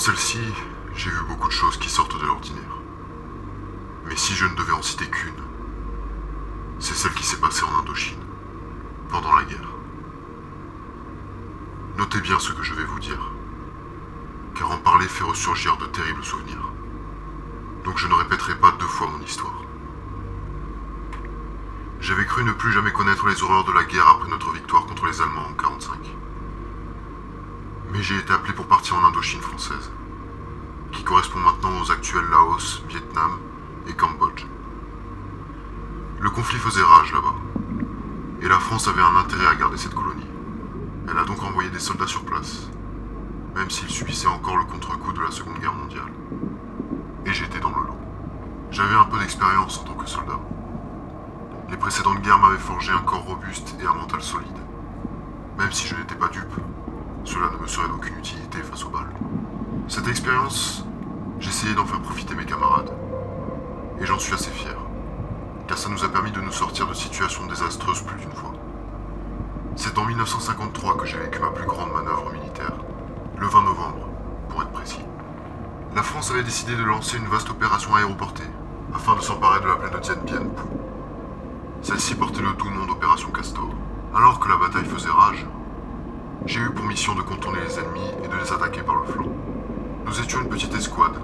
Celle-ci, j'ai vu beaucoup de choses qui sortent de l'ordinaire. Mais si je ne devais en citer qu'une, c'est celle qui s'est passée en Indochine, pendant la guerre. Notez bien ce que je vais vous dire, car en parler fait ressurgir de terribles souvenirs. Donc je ne répéterai pas deux fois mon histoire. J'avais cru ne plus jamais connaître les horreurs de la guerre après notre victoire contre les Allemands en 1945. Mais j'ai été appelé pour partir en Indochine française, qui correspond maintenant aux actuels Laos, Vietnam et Cambodge. Le conflit faisait rage là-bas, et la France avait un intérêt à garder cette colonie. Elle a donc envoyé des soldats sur place, même s'ils subissaient encore le contre-coup de la Seconde Guerre mondiale. Et j'étais dans le lot. J'avais un peu d'expérience en tant que soldat. Les précédentes guerres m'avaient forgé un corps robuste et un mental solide. Même si je n'étais pas dupe, cela ne me serait d'aucune utilité face aux balles. Cette expérience, j'essayais d'en faire profiter mes camarades. Et j'en suis assez fier, car ça nous a permis de nous sortir de situations désastreuses plus d'une fois. C'est en 1953 que j'ai vécu ma plus grande manœuvre militaire, le 20 novembre, pour être précis. La France avait décidé de lancer une vaste opération aéroportée, afin de s'emparer de la plaine de Dien Bien. Celle-ci portait le doux nom d'opération Castor. Alors que la bataille faisait rage, j'ai eu pour mission de contourner les ennemis et de les attaquer par le flanc. Nous étions une petite escouade,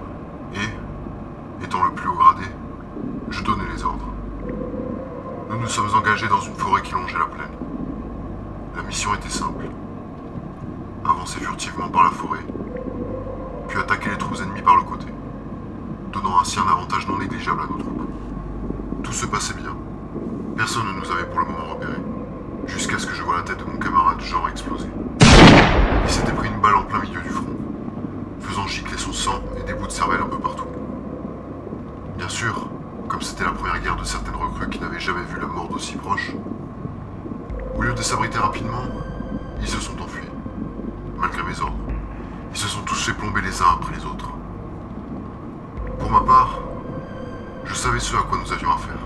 et, étant le plus haut gradé, je donnais les ordres. Nous nous sommes engagés dans une forêt qui longeait la plaine. La mission était simple. Avancer furtivement par la forêt, puis attaquer les troupes ennemies par le côté, donnant ainsi un avantage non négligeable à nos troupes. Tout se passait bien. Personne ne nous avait pour le moment repérés, jusqu'à ce que je vois la tête de mon camarade Jean exploser. Il s'était pris une balle en plein milieu du front, faisant gicler son sang et des bouts de cervelle un peu partout. Bien sûr, comme c'était la première guerre de certaines recrues qui n'avaient jamais vu la mort d'aussi proche, au lieu de s'abriter rapidement, ils se sont enfuis, malgré mes ordres. Ils se sont tous fait plomber les uns après les autres. Pour ma part, je savais ce à quoi nous avions affaire.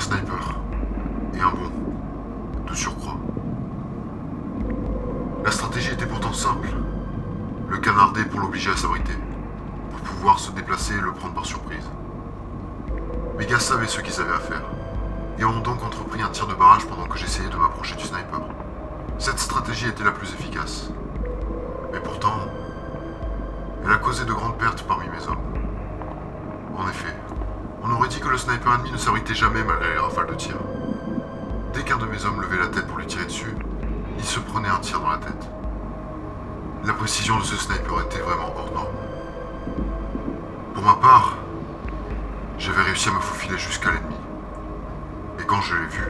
Sniper et un bon, de surcroît. La stratégie était pourtant simple. Le canarder pour l'obliger à s'abriter, pour pouvoir se déplacer et le prendre par surprise. Mes gars savaient ce qu'ils avaient à faire, et ont donc entrepris un tir de barrage pendant que j'essayais de m'approcher du sniper. Cette stratégie était la plus efficace. Mais pourtant, elle a causé de grandes pertes parmi mes hommes. En effet, on aurait dit que le sniper ennemi ne s'abritait jamais malgré les rafales de tir. Dès qu'un de mes hommes levait la tête pour lui tirer dessus, il se prenait un tir dans la tête. La précision de ce sniper était vraiment hors norme. Pour ma part, j'avais réussi à me faufiler jusqu'à l'ennemi. Et quand je l'ai vu,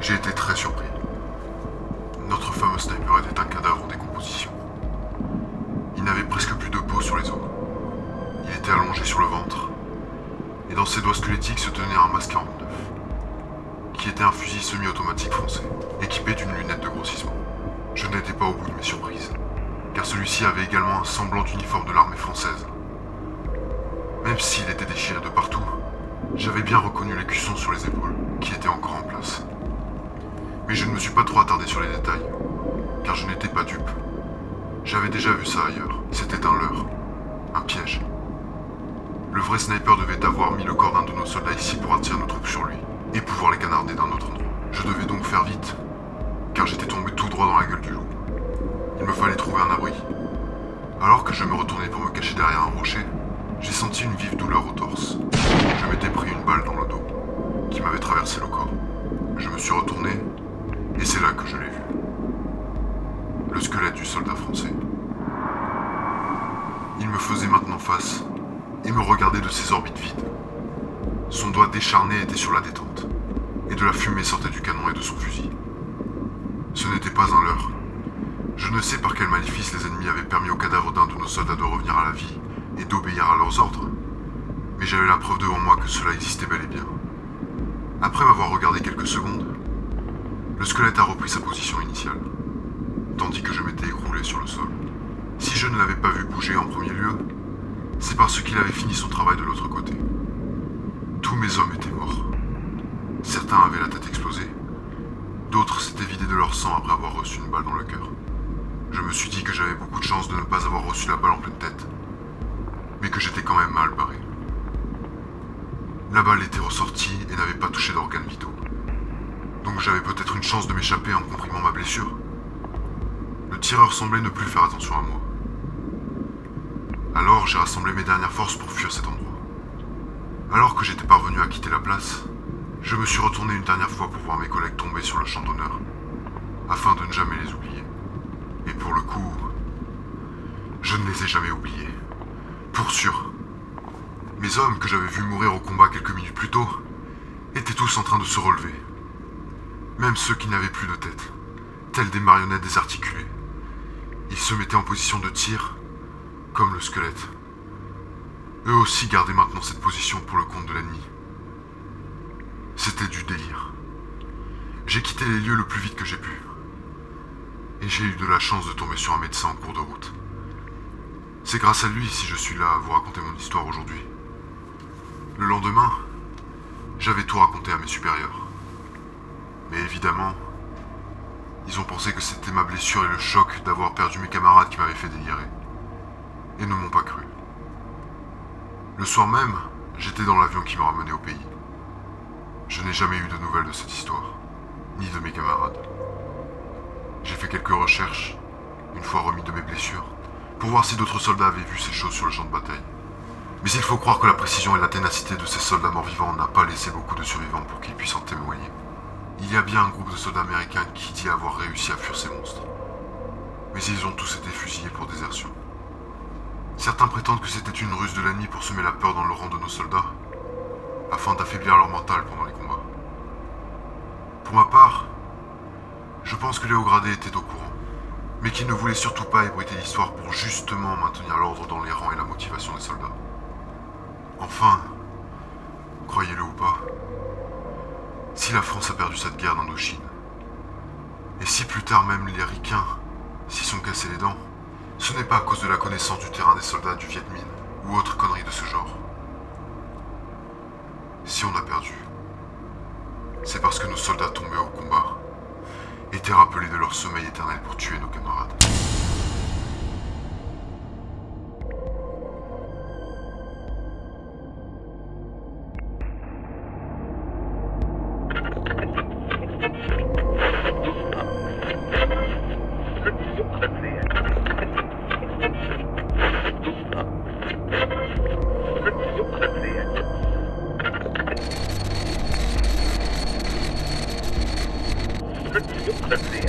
j'ai été très surpris. Notre fameux sniper était un cadavre en décomposition. Il n'avait presque plus de peau sur les os. Il était allongé sur le ventre. Dans ses doigts squelettiques se tenait un masque 49, qui était un fusil semi-automatique français, équipé d'une lunette de grossissement. Je n'étais pas au bout de mes surprises, car celui-ci avait également un semblant d'uniforme de l'armée française. Même s'il était déchiré de partout, j'avais bien reconnu l'écusson sur les épaules, qui était encore en place. Mais je ne me suis pas trop attardé sur les détails, car je n'étais pas dupe. J'avais déjà vu ça ailleurs. C'était un leurre, un piège. Le vrai sniper devait avoir mis le corps d'un de nos soldats ici pour attirer nos troupes sur lui, et pouvoir les canarder d'un autre endroit. Je devais donc faire vite, car j'étais tombé tout droit dans la gueule du loup. Il me fallait trouver un abri. Alors que je me retournais pour me cacher derrière un rocher, j'ai senti une vive douleur au torse. Je m'étais pris une balle dans le dos, qui m'avait traversé le corps. Je me suis retourné, et c'est là que je l'ai vu. Le squelette du soldat français. Il me faisait maintenant face, et me regardait de ses orbites vides. Son doigt décharné était sur la détente, et de la fumée sortait du canon et de son fusil. Ce n'était pas un leurre. Je ne sais par quel maléfice les ennemis avaient permis au cadavre d'un de nos soldats de revenir à la vie et d'obéir à leurs ordres. Mais j'avais la preuve devant moi que cela existait bel et bien. Après m'avoir regardé quelques secondes, le squelette a repris sa position initiale, tandis que je m'étais écroulé sur le sol. Si je ne l'avais pas vu bouger en premier lieu, c'est parce qu'il avait fini son travail de l'autre côté. Tous mes hommes étaient morts. Certains avaient la tête explosée. D'autres s'étaient vidés de leur sang après avoir reçu une balle dans le cœur. Je me suis dit que j'avais beaucoup de chance de ne pas avoir reçu la balle en pleine tête, mais que j'étais quand même mal barré. La balle était ressortie et n'avait pas touché d'organes vitaux. Donc j'avais peut-être une chance de m'échapper en comprimant ma blessure. Le tireur semblait ne plus faire attention à moi. Alors j'ai rassemblé mes dernières forces pour fuir cet endroit. Alors que j'étais parvenu à quitter la place, je me suis retourné une dernière fois pour voir mes collègues tomber sur le champ d'honneur, afin de ne jamais les oublier. Et pour le coup, je ne les ai jamais oubliés. Pour sûr. Mes hommes que j'avais vus mourir au combat quelques minutes plus tôt étaient tous en train de se relever. Même ceux qui n'avaient plus de tête, tels des marionnettes désarticulées. Ils se mettaient en position de tir, comme le squelette. Eux aussi gardaient maintenant cette position pour le compte de l'ennemi. C'était du délire. J'ai quitté les lieux le plus vite que j'ai pu. Et j'ai eu de la chance de tomber sur un médecin en cours de route. C'est grâce à lui si je suis là à vous raconter mon histoire aujourd'hui. Le lendemain, j'avais tout raconté à mes supérieurs. Mais évidemment, ils ont pensé que c'était ma blessure et le choc d'avoir perdu mes camarades qui m'avaient fait délirer. Et ne m'ont pas cru. Le soir même, j'étais dans l'avion qui me ramenait au pays. Je n'ai jamais eu de nouvelles de cette histoire, ni de mes camarades. J'ai fait quelques recherches, une fois remis de mes blessures, pour voir si d'autres soldats avaient vu ces choses sur le champ de bataille. Mais il faut croire que la précision et la ténacité de ces soldats morts-vivants n'a pas laissé beaucoup de survivants pour qu'ils puissent en témoigner. Il y a bien un groupe de soldats américains qui dit avoir réussi à fuir ces monstres. Mais ils ont tous été fusillés pour désertion. Certains prétendent que c'était une ruse de l'ennemi pour semer la peur dans le rang de nos soldats, afin d'affaiblir leur mental pendant les combats. Pour ma part, je pense que les hauts gradés étaient au courant, mais qu'ils ne voulaient surtout pas ébruiter l'histoire pour justement maintenir l'ordre dans les rangs et la motivation des soldats. Enfin, croyez-le ou pas, si la France a perdu cette guerre d'Indochine, et si plus tard même les ricains s'y sont cassés les dents, ce n'est pas à cause de la connaissance du terrain des soldats du Viet Minh ou autre connerie de ce genre. Si on a perdu, c'est parce que nos soldats tombés au combat étaient rappelés de leur sommeil éternel pour tuer nos camarades. Deputy